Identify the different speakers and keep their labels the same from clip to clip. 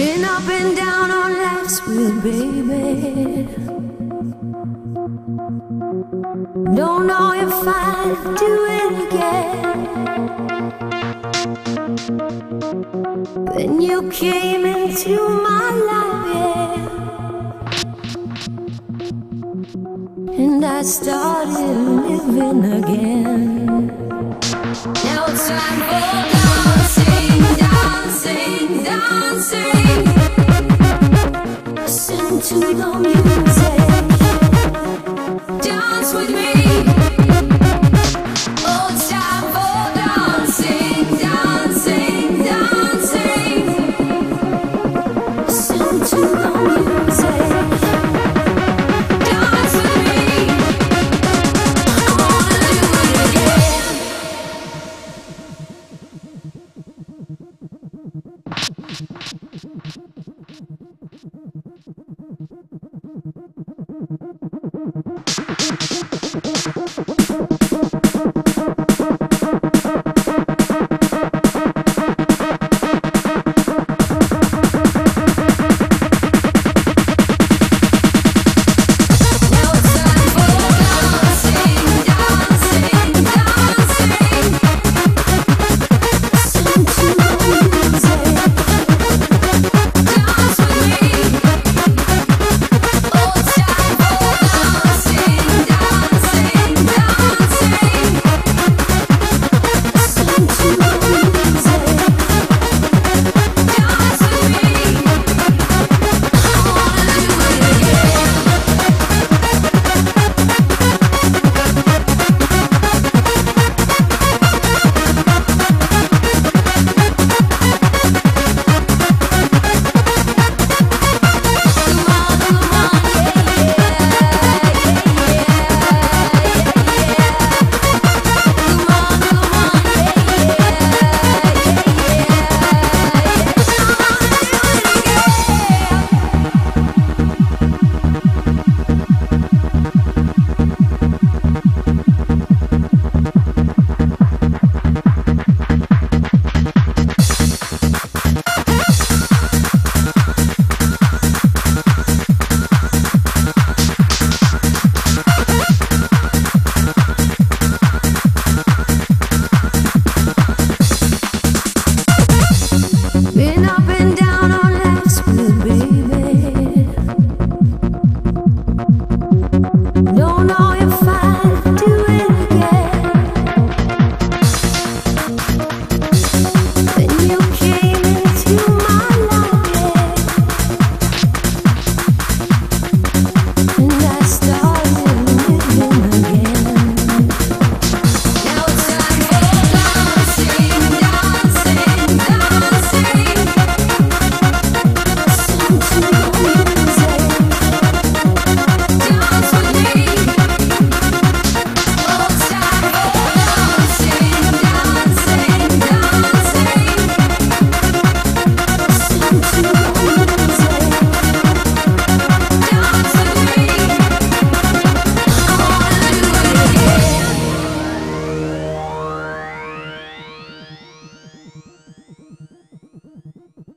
Speaker 1: Been up and down on life's wheel, baby. Don't know if I'll do it again. Then you came into my life, yeah. And I started living again. Now it's time for.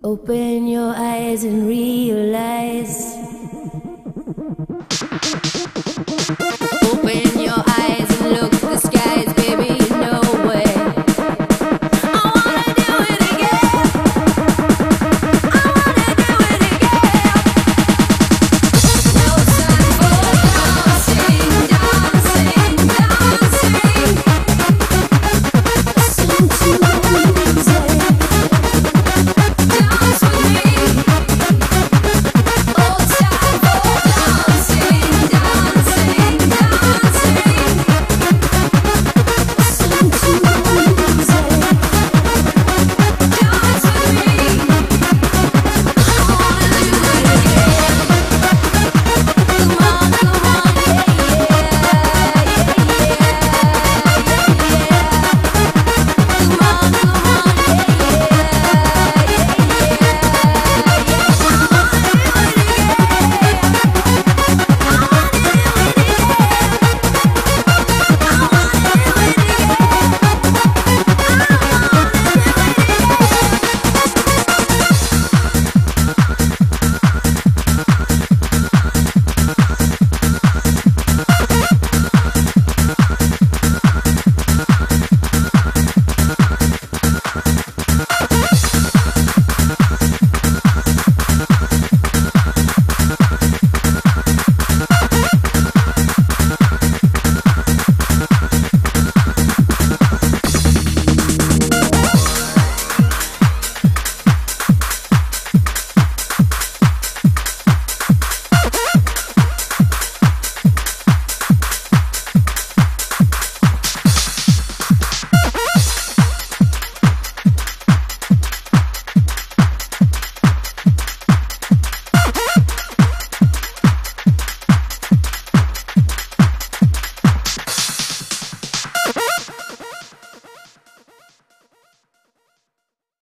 Speaker 1: Open your eyes and realize.